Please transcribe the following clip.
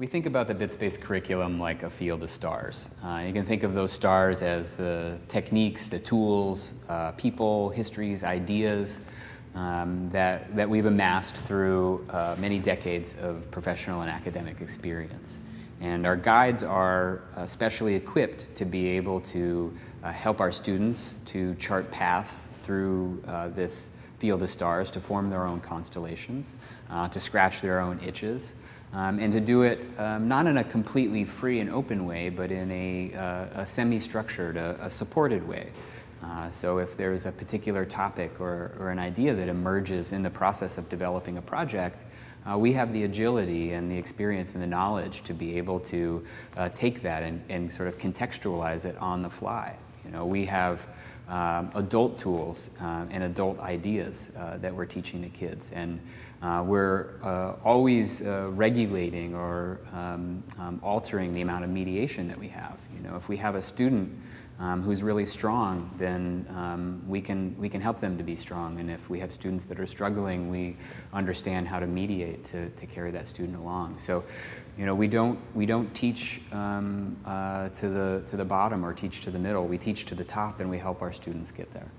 We think about the BitSpace curriculum like a field of stars. Uh, you can think of those stars as the techniques, the tools, uh, people, histories, ideas um, that, that we've amassed through uh, many decades of professional and academic experience. And our guides are specially equipped to be able to uh, help our students to chart paths through uh, this field of stars, to form their own constellations, uh, to scratch their own itches um, and to do it um, not in a completely free and open way, but in a, uh, a semi-structured, a, a, supported way. Uh, so if there's a particular topic or, or, an idea that emerges in the process of developing a project, uh, we have the agility and the experience and the knowledge to be able to uh, take that and, and, sort of contextualize it on the fly. You know, we have um, adult tools um, and adult ideas uh, that we're teaching the kids. And uh, we're uh, always uh, regulating or um, um, altering the amount of mediation that we have. You know, if we have a student um, who's really strong, then um, we, can, we can help them to be strong. And if we have students that are struggling, we understand how to mediate to, to carry that student along. So, you know, we don't, we don't teach um, uh, to, the, to the bottom or teach to the middle. We teach to the top and we help our students get there.